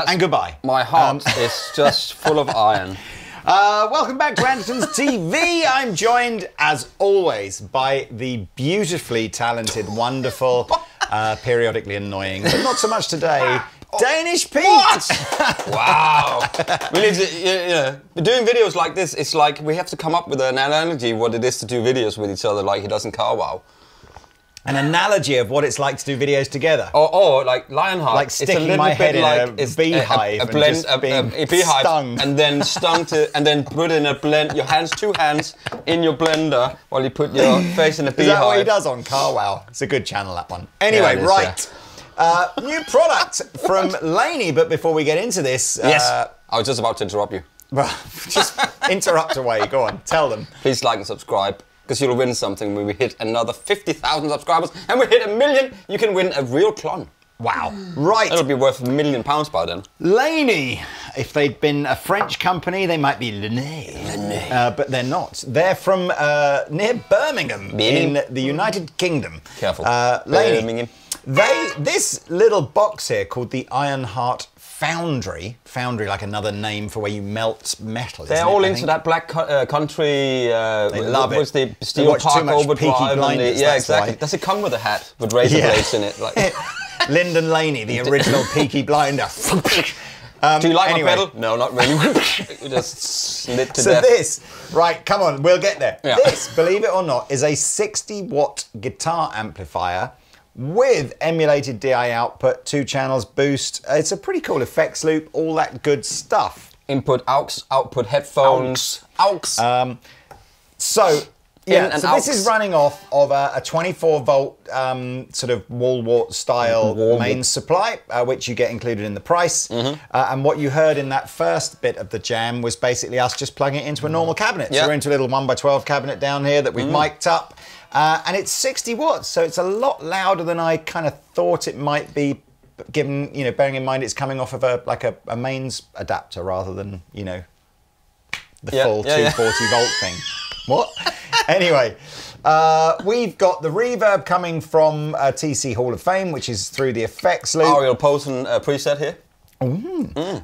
That's- and goodbye. My heart is just full of iron. Uh, welcome back to Andertons TV. I'm joined, as always, by the beautifully talented, wonderful, uh, periodically annoying, but not so much today, Danish Pete. What? Wow. we need to, you know, doing videos like this, it's like we have to come up with an analogy what it is to do videos with each other like he does in Carwow. An analogy of what it's like to do videos together. Or, or like Lionheart. Like it's a sticking little my bit head in a like it's beehive a, blend, a, a, being a beehive, stung. and then stung to, and then put in a blend. Your hands, two hands, in your blender while you put your face in a beehive. Is that what he does on Carwow? It's a good channel, that one. Anyway, it is, right. Uh, new product from Laney, but before we get into this, Yes. uh, I was just about to interrupt you. well, just interrupt away. Go on, tell them. Please like and subscribe because you'll win something when we hit another 50,000 subscribers and we hit a million. You can win a real Klon. Wow. Right. It'll be worth a million pounds by then. Laney. If they'd been a French company, they might be Laney. Uh, but they're not. They're from uh, near Birmingham, Birmingham. in the United Kingdom. Careful. Uh, Laney. Birmingham. They this little box here called the Ironheart Foundry. Foundry, like another name for where you melt metal. They're isn't it, all I into that black co- uh, country. Uh, They love what's it. the Steel watch too Park much Peaky Overdrive? the- Blinders, yeah, that's exactly. why. Does it come with a hat with razor Yeah. blades in it? Like, Lyndon Laney, the original Peaky Blinder. Um, do you like anyway. my pedal? No, not really. Just slit to So death. this, right, come on, we'll get there. Yeah. This, believe it or not, is a 60 watt guitar amplifier with emulated DI output, two channels boost. It's a pretty cool effects loop, all that good stuff. Input aux, output headphones. Aux. Um, So, yeah, and so this is running off of a, a 24 volt um, sort of wall wart style Wall wart. mains supply, uh, which you get included in the price. Mm-hmm. Uh, and what you heard in that first bit of the jam was basically us just plugging it into a normal cabinet. So Mm. we're into a little 1x12 cabinet down here that we've mic'd up. Uh, and it's 60 watts, so it's a lot louder than I kind of thought it might be. Given you know, bearing in mind it's coming off of a like a, a mains adapter rather than you know the Yeah, full yeah, yeah. 240 volt thing. What? Anyway, uh, we've got the reverb coming from uh, TC Hall of Fame, which is through the effects loop. Ariel Posen uh, preset here.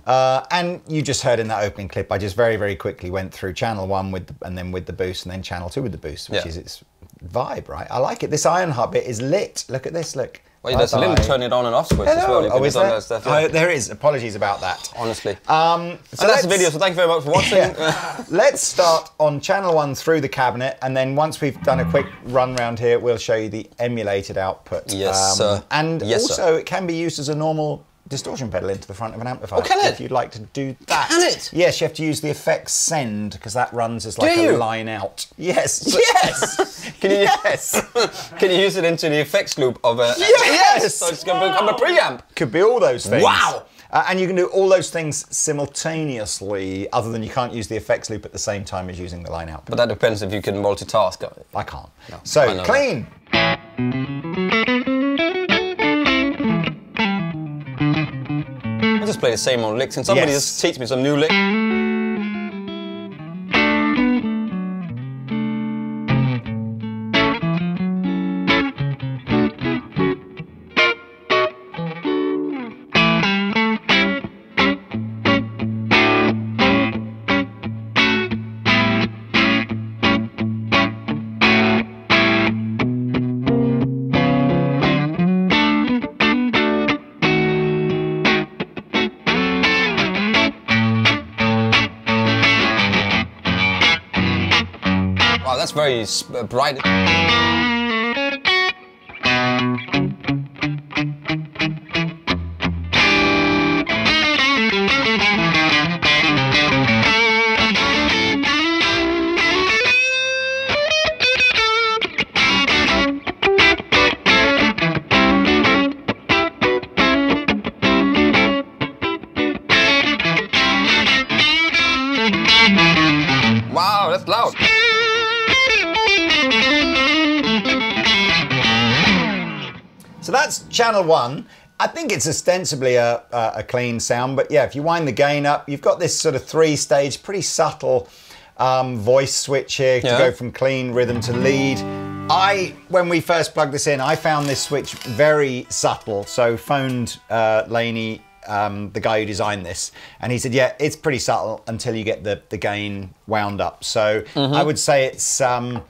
Uh, and you just heard in that opening clip, I just very, very quickly went through channel one with, the, and then with the boost, and then channel two with the boost, which Yeah. is its vibe, right? I like it. This Ironheart bit is lit. Look at this. Look. Wait, there's a little Bye-bye. turn it on and off switch as well. You Oh, is there? that stuff, Oh, there is. Apologies about that. Honestly. Um, so and that's the video, so thank you very much for watching. Yeah. Let's start on channel one through the cabinet, and then once we've done a quick run round here, we'll show you the emulated output. Yes, Um, Yes, sir. And Yes, also, sir. it can be used as a normal distortion pedal into the front of an amplifier. Oh, can it? If you'd like to do that. Can it? Yes, you have to use the effects send because that runs as like a line out. Yes. yes. Can you- Yes. Can you use it into the effects loop of a. Yes! So it's going to become a preamp. Could be all those things. Wow. Uh, and you can do all those things simultaneously, other than you can't use the effects loop at the same time as using the line out. But that depends if you can multitask. I can't. I so know clean. I'll just play the same old licks. Can somebody Yes. just teach me some new licks? Very bright. Channel one. I think it's ostensibly a, a, a clean sound, but yeah, if you wind the gain up, you've got this sort of three-stage, pretty subtle um, voice switch here to Yeah. go from clean rhythm to lead. I, when we first plugged this in, I found this switch very subtle, so phoned uh, Laney um, the guy who designed this, and he said, yeah, it's pretty subtle until you get the the gain wound up. So I would say it's. Um,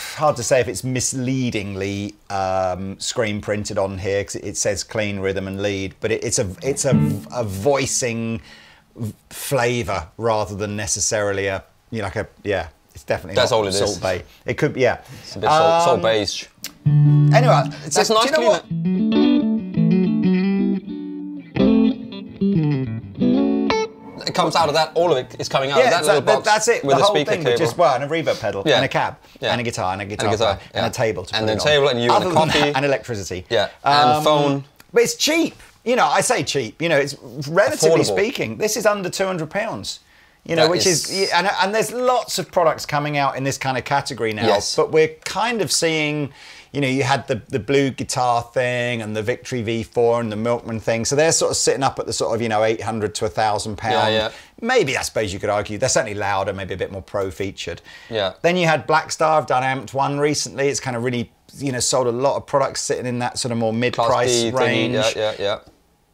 hard to say if it's misleadingly um, screen printed on here because it says clean rhythm and lead, but it, it's a it's a, a voicing flavor rather than necessarily a you know like a yeah. It's definitely That's all it is. Salt Bay. It could yeah. It's a bit salt, salt Um, based. Anyway, so, That's do nice you know clean. what? It comes out of that. All of it is coming out of Yeah, that little that- box that's it. with the a whole speaker thing cable. just well, and a reverb pedal, Yeah. and a cab, Yeah. and a guitar, and a guitar, guitar, player, and a table, to And a table, and you and a coffee. that, and electricity. Yeah, and a Um, phone. But it's cheap. You know, I say cheap. You know, it's relatively Affordable. speaking. This is under two hundred pounds. You know, That which is, is- and, and there's lots of products coming out in this kind of category now. Yes. But we're kind of seeing, you know, you had the the Bluguitar thing and the Victory V4 and the Milkman thing. So they're sort of sitting up at the sort of you know eight hundred to thousand pound. Yeah, yeah. Maybe I suppose you could argue they're certainly louder, maybe a bit more pro featured. Yeah. Then you had Blackstar. I've done Amped One recently. It's kind of really you know sold a lot of products sitting in that sort of more mid price range. thingy. Yeah, yeah, yeah.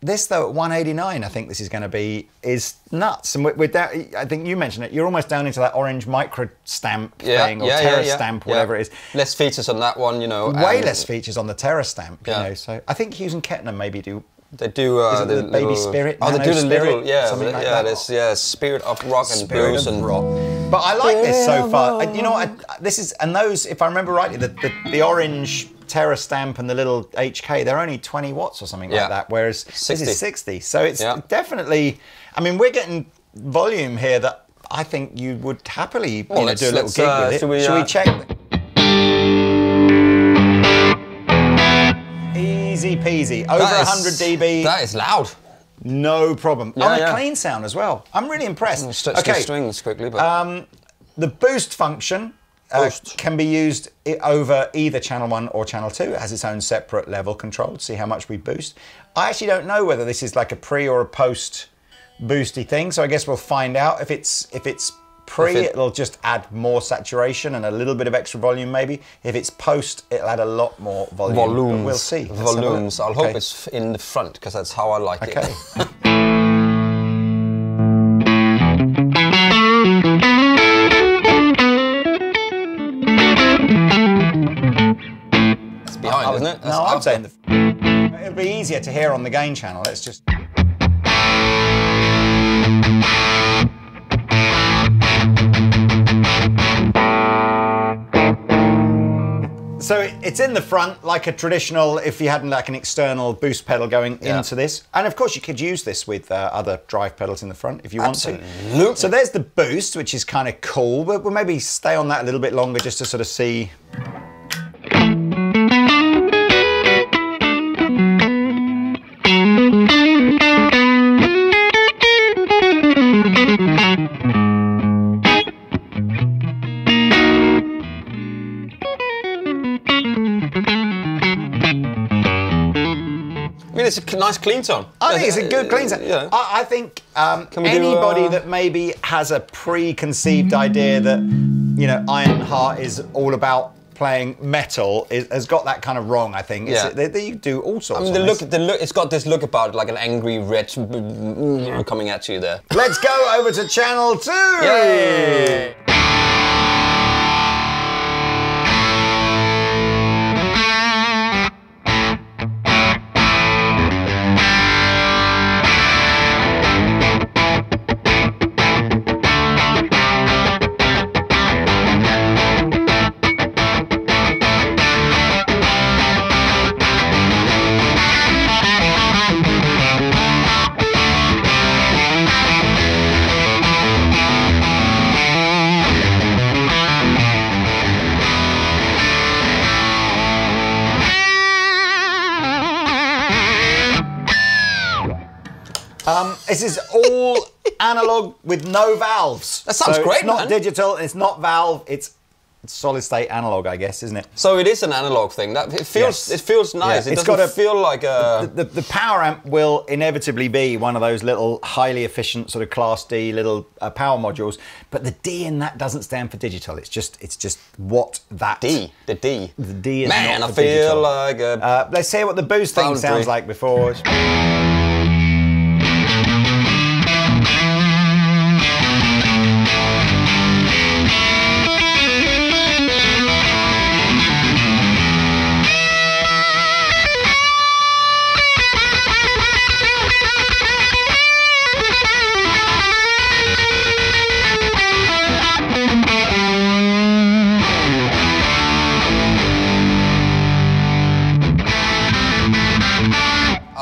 This though at 189, I think this is going to be is nuts. And we're, we're I think you mentioned it. You're almost down into that orange micro stamp Yeah, thing or yeah, Terror yeah, stamp, whatever it is. Less features on that one, you know. Way less features on the Terror stamp, you know. So I think Hughes and Kettner maybe do. They do uh, it the Baby little, Spirit, Oh, they do the Spirit, little, yeah, something the- like yeah. that? Yeah, spirit of rock and Spirit blues and rock. But I like this so far. I- You know what? I, this is and those, if I remember rightly, the, the, the orange Terror stamp and the little HK, they're only 20 watts or something Yeah. like that. Whereas this is 60. So it's Yeah. definitely. I mean, we're getting volume here that I think you would happily you Well, know, do a little gig uh, with it. should we, Should we uh, check? Easy peasy. Over That is- 100 dB. That is loud. no problem. Yeah, On a clean sound as well. I'm really impressed. Stretch the strings quickly, but The boost function uh, can be used over either channel one or channel two. It has its own separate level control to see how much we boost. I actually don't know whether this is like a pre or a post boosty thing, so I guess we'll find out. If it's if it's pre, If it- it, will just add more saturation and a little bit of extra volume, maybe. If it's post, it'll add a lot more volume. but volumes. We'll see. Let's have a look. Volumes. I'll hope it's in the front because that's how I like Okay. it. I'm saying the, it'll be easier to hear on the gain channel. Let's just. So it's in the front like a traditional, if you hadn't like an external boost pedal going Yeah. into this. And of course, you could use this with uh, other drive pedals in the front if you want to. Absolutely. So there's the boost, which is kind of cool. But we'll maybe stay on that a little bit longer just to sort of see Mean, it's a nice clean tone. I think it's a good clean sound. Yeah. I, I think um, we do, anybody uh, that maybe has a preconceived idea that you know Ironheart is all about playing metal is, has got that kind of wrong. I think. Yeah. they, they do all sorts. I mean, the look, the look, it's got this look about it, like an angry red coming at you there. Let's go over to channel two. Yay! Um, this is all analog with no valves. That sounds So great, It's not man. digital. It's not valve. It's solid state analog, I guess, isn't it? So it is an analog thing. That it feels, Yes. it feels nice. Yeah, It it's doesn't got a- feel like a. the, the power amp will inevitably be one of those little highly efficient sort of class D little uh, power modules, but the D in that doesn't stand for digital. It's just it's just what that D, the D. The D is Man, not I feel digital. like a. Uh, let's hear what the boost thing sounds like before.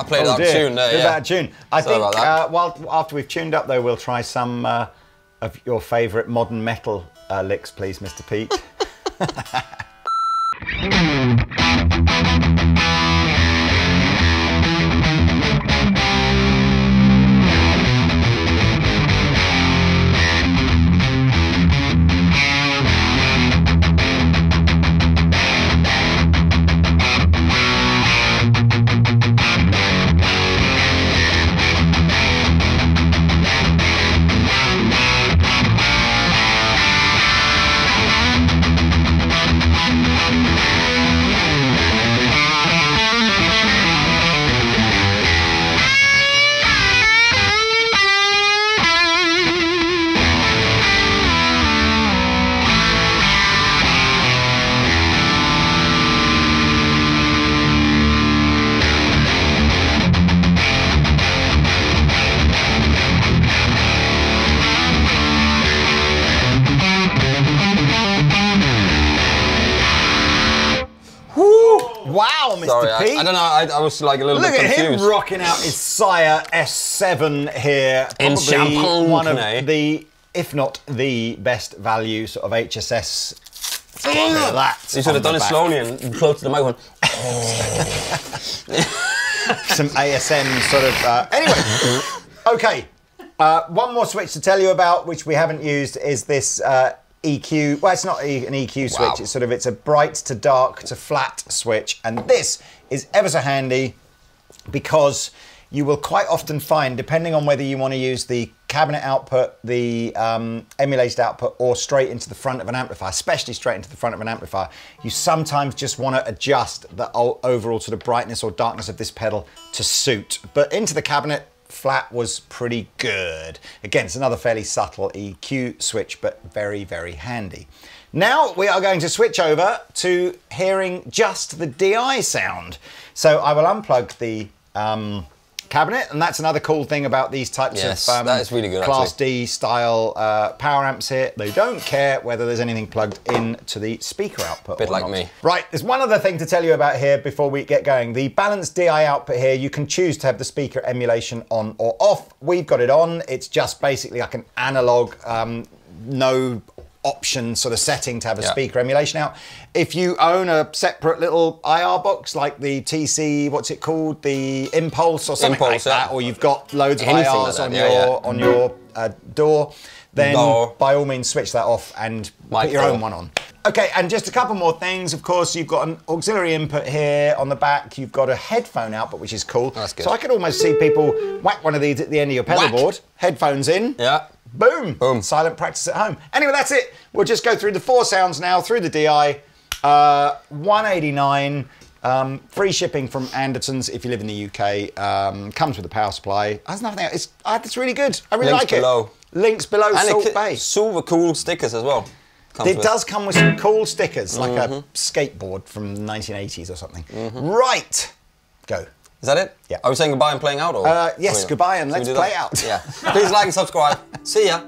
Bit oh out of dear. tune there, yeah. out of tune. I Sorry think about that. uh, while after we've tuned up though, we'll try some uh, of your favourite modern metal uh, licks, please, Mr. Pete. Mr. Sorry, I, Pete. I don't know. I, I was like a little Look bit at confused. him rocking out his Sire S7 here. In champagne, one of eh? the, if not the best value sort of HSS. Look that. You should have done it back. slowly and close to the microphone. Some ASM sort of. Uh, anyway, okay. Uh, one more switch to tell you about, which we haven't used, is this uh, EQ. Well, it's not an EQ switch. Wow. It's sort of it's a bright to dark to flat switch, and this is ever so handy because you will quite often find, depending on whether you want to use the cabinet output, the um, emulated output, or straight into the front of an amplifier, especially straight into the front of an amplifier, you sometimes just want to adjust the overall sort of brightness or darkness of this pedal to suit. But into the cabinet, flat was pretty good. Again, it's another fairly subtle EQ switch, but very, very handy. Now we are going to switch over to hearing just the DI sound. So I will unplug the um, cabinet, and that's another cool thing about these types Yes, of um, that is really good, Class actually. D style uh, power amps here. They don't care whether there's anything plugged into the speaker output. Bit or like not. me. Right, there's one other thing to tell you about here before we get going. The balanced DI output here, you can choose to have the speaker emulation on or off. We've got it on. It's just basically like an analog, um, no option sort of setting to have a Yeah. speaker emulation out. If you own a separate little IR box like the TC, what's it called, the Impulse or something Impulse, like yeah. that, or you've got loads of Anything IRs like on yeah, your on your uh, door, then Door. by all means switch that off and Mic put your own one on. Okay, and just a couple more things. Of course, you've got an auxiliary input here on the back. You've got a headphone output, which is cool. That's good. So I could almost see people whack one of these at the end of your pedal Whack. board, headphones in. Yeah. Boom. Boom. Silent practice at home. Anyway, that's it. We'll just go through the four sounds now through the DI. Uh, 189. Um, free shipping from Andertons if you live in the UK. Um, comes with a power supply. There's nothing. It's uh, it's really good. I really Links like below. it. Links below. And Salt it, Bay. super cool stickers as well. Comes It with. does come with some cool stickers, like Mm-hmm. a skateboard from the 1980s or something. Right. Go. Is that it? Yeah. Are we saying goodbye and playing out? Or? Uh, yes, goodbye and let's play out. Yeah. Please like and subscribe. See ya.